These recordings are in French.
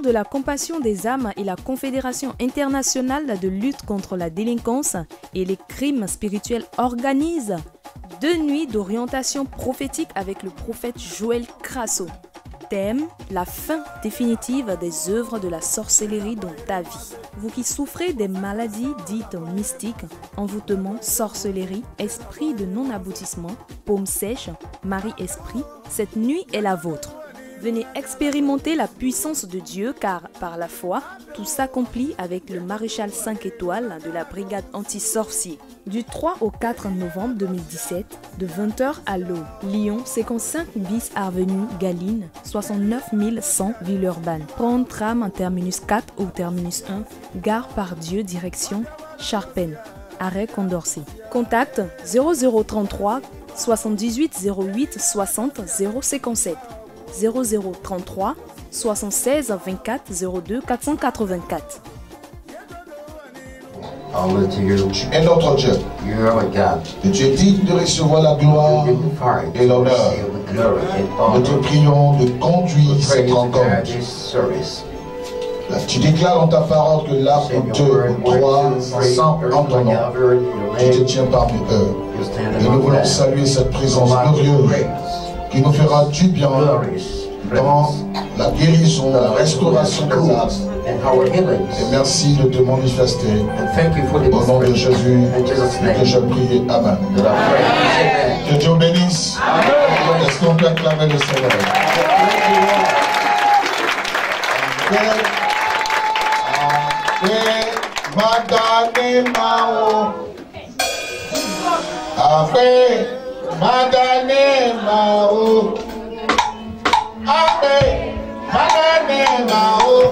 De la Compassion des âmes et la Confédération internationale de lutte contre la délinquance et les crimes spirituels organisent deux nuits d'orientation prophétique avec le prophète Joël Crasso. Thème La fin définitive des œuvres de la sorcellerie dans ta vie. Vous qui souffrez des maladies dites mystiques, envoûtement, sorcellerie, esprit de non-aboutissement, paume sèche, Marie-Esprit, cette nuit est la vôtre. Venez expérimenter la puissance de Dieu car par la foi, tout s'accomplit avec le maréchal 5 étoiles de la brigade anti-sorcier. Du 3 au 4 novembre 2017, de 20h à l'eau, Lyon, 55 bis avenue Galine, 69 100 Villeurbanne. Prendre tram en terminus 4 ou terminus 1, gare par Dieu, direction Charpennes. Arrêt Condorcet. Contact 0033 78 08 60 057. 0033 76 24 02 484. Tu es notre Dieu. Et tu es digne de recevoir la gloire et l'honneur. Nous te prions de conduire cette rencontre. Là, tu déclares dans ta parole que là où deux ou trois ensemble en ton nom, tu te tiens parmi eux. Et nous voulons saluer cette présence glorieuse qui nous fera du bien dans la guérison, la restauration des âmes. Et merci de te manifester. Au nom de Jésus, que je prie. Amen. Que Dieu bénisse. Est-ce qu'on peut acclamer le Seigneur? Madame Madane oh. Mao. Ade, Madane Mao. Oh.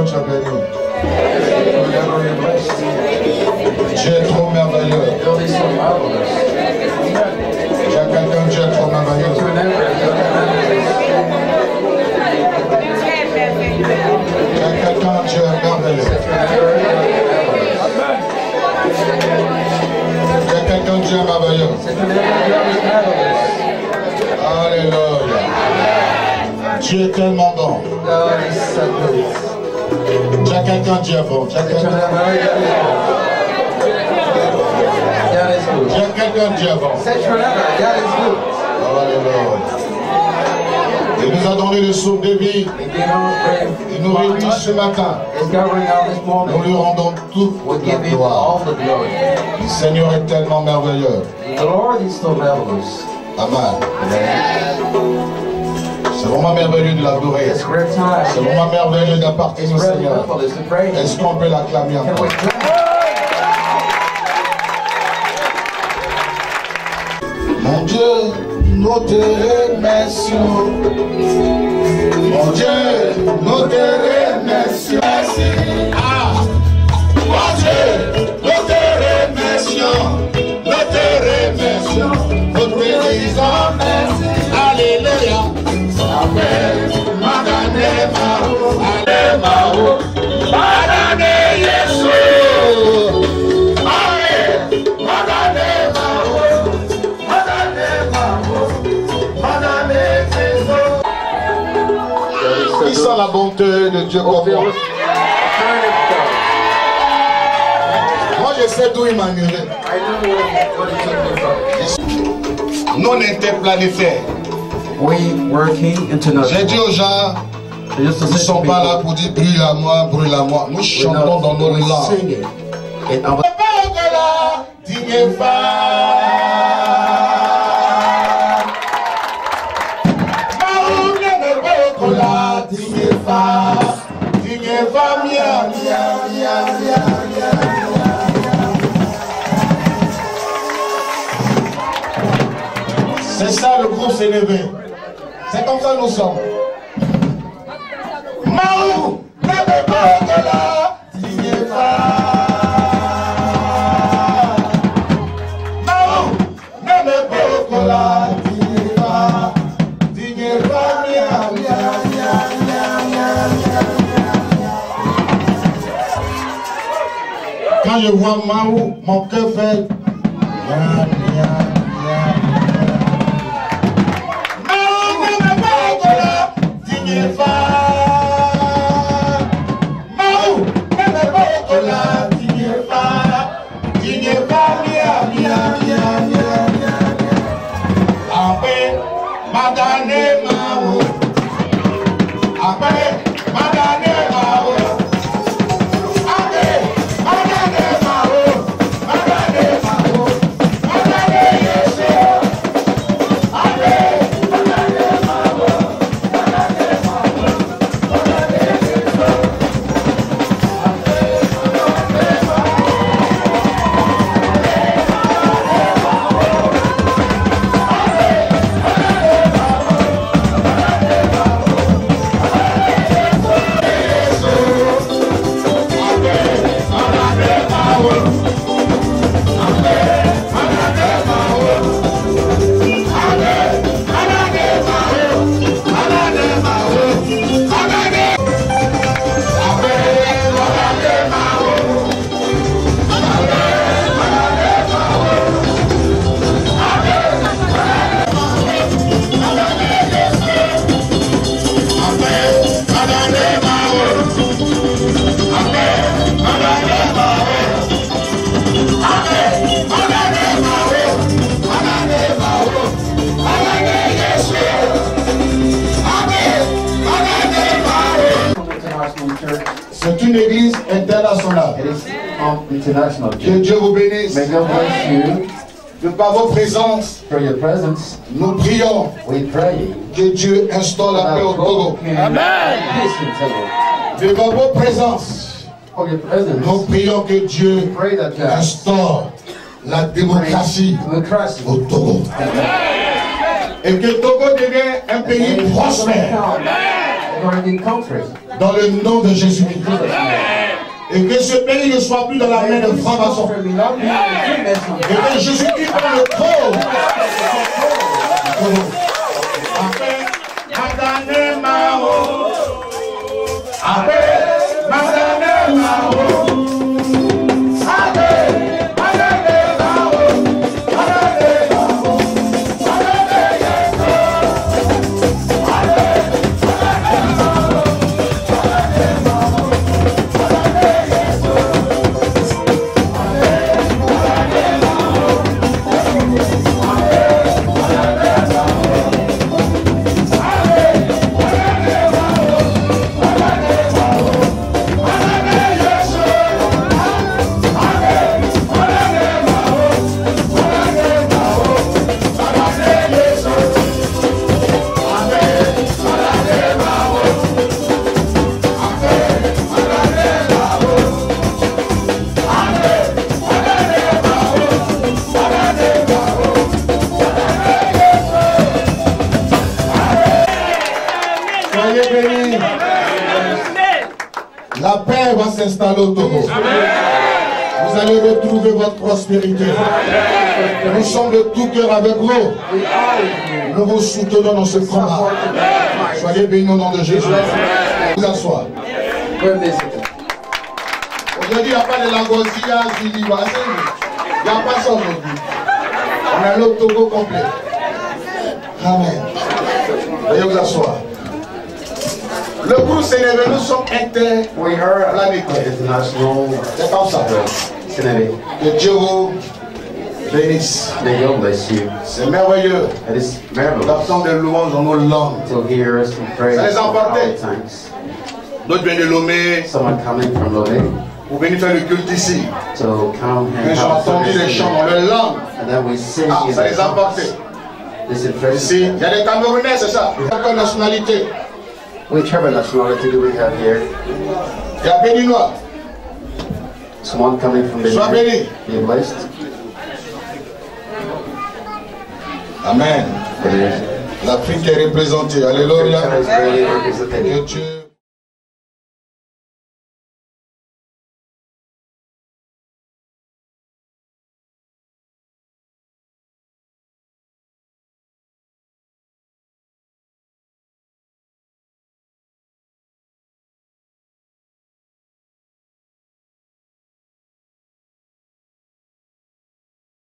A béni. Dieu est trop merveilleux. D'autre, Dieu trop merveilleux. Chacun d'autre, Dieu merveilleux. Chacun d'autre, Dieu merveilleux. Alléluia. Dieu est tellement bon. Dieu est bon. Chacun d'autre, Chacun d'autre, Dieu est bon. Alléluia. Il nous a donné le souffle de vie. Il nous réunit ce matin. Nous lui rendons toute la gloire. Le Seigneur est tellement merveilleux. Is. Amen. Serons moment merveilleux de l'adorer. C'est le moment merveilleux d'appartenir au Seigneur. Est-ce qu'on peut l'acclamer encore? Mon Dieu, nous te remercions. Mon Dieu, nous te remercions. Ah, mon Dieu, nous te remercions. Nous te remercions. Nous te disons merci. Dieu comme moi Moi je sais d'où il m'a amené. Non interplanétaire. We working J'ai international. dit aux gens, ils ne sont pas là pour dire brûle à moi, brûle à moi. Nous chantons dans nos langues. C'est ça le groupe levé. C'est comme ça nous sommes. La voir Mao, mon cœur fait. Une église internationale. International Que. Dieu vous bénisse. May God bless you De par vos présences, for your presence. nous prions We pray que Dieu instaure la paix au Togo. Togo. De par vos présences, For your nous prions que Dieu Pray that God instaure la démocratie au Togo. Et que Togo devienne un pays prospère country. Dans le nom de Jésus-Christ. Et que ce pays ne soit plus dans la main de francs-maçons. Et que Jésus-Christ prenne le trône. S'installer au Togo. Vous allez retrouver votre prospérité. Nous sommes de tout cœur avec vous. Nous vous soutenons dans ce combat. Soyez bénis au nom de Jésus. Vous asseoir. Aujourd'hui, il n'y a pas de langosia, il n'y a pas ça aujourd'hui. On a le Togo complet. Amen. Veuillez vous asseoir. Le groupe Sénégal, nous sommes interplanétaires. C'est comme ça. Que Dieu vous bénisse. C'est merveilleux. D'entendre des louanges dans nos langues. Ça les a emportés. D'autres viennent de Lomé. Vous venez faire le culte ici. Mais j'ai entendu les chants dans leur langue. Ah, ça les a emportés. Ici, il y a des Camerounais, c'est ça. Quelle nationalité Which nationality do we have here? Il y a Béninois. Someone coming from Sois Benin. béni. Be blessed. Amen. L'Afrique est représentée. Alléluia. God is greatly represented. Que Dieu